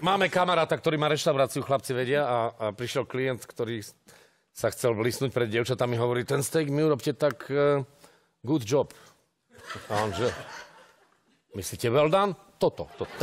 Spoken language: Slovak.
Máme kamaráta, ktorý má reštauráciu, chlapci vedia, a, a prišiel klient, ktorý sa chcel blísnuť pred dievčatami, hovorí, ten steak mi urobte tak uh, good job. A on že, myslíte well done? Toto, toto.